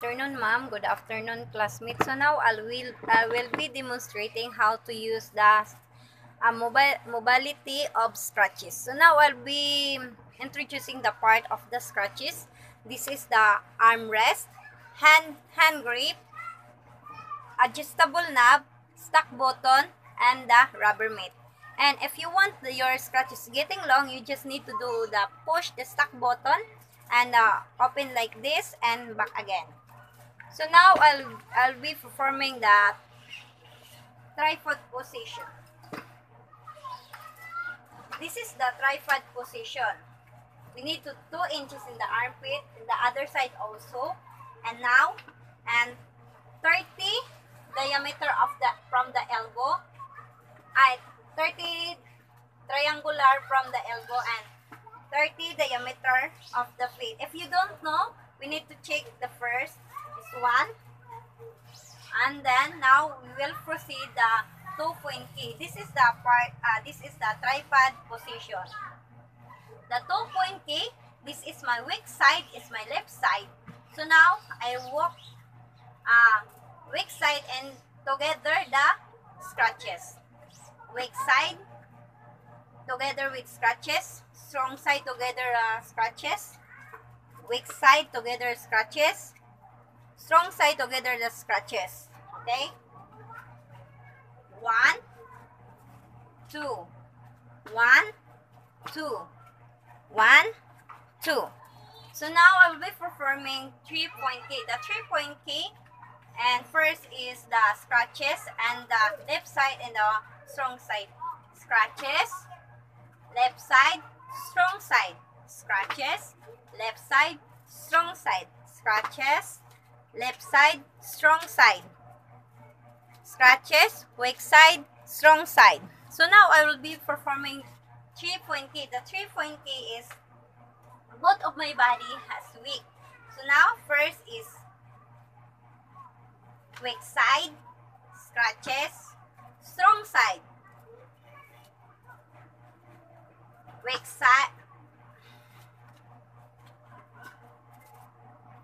afternoon, ma'am. Good afternoon, classmates. So now I will I will be demonstrating how to use the uh, mobile mobility of crutches. So now I'll be introducing the part of the crutches. This is the armrest, hand hand grip, adjustable knob, stuck button, and the rubber mat. And if you want the, your crutches getting long, you just need to do the push the stuck button and uh, open like this and back again. So now I'll I'll be performing that tripod position. This is the tripod position. We need to 2 inches in the armpit, in the other side also. And now, and 30 diameter of the from the elbow. I 30 triangular from the elbow and 30 diameter of the feet. If you don't know, we need to check the first one. And then now we will proceed the two point key. This is the part, uh, this is the tripod position. The two point key, this is my weak side, is my left side. So now I walk uh, weak side and together the crutches. Weak side together with crutches. Strong side together uh, crutches. Weak side together crutches strong side together the crutches. Okay? One, two, one, two, one, two. So now I will be performing three-point key. The three-point key, and first is the crutches and the left side and the strong side. Crutches, left side, strong side. Crutches, left side, strong side. Crutches, left side, strong side. Crutches, weak side, strong side. So now I will be performing three-point key. The three-point key is both of my body has weak. So now first is weak side, crutches, strong side. Weak side,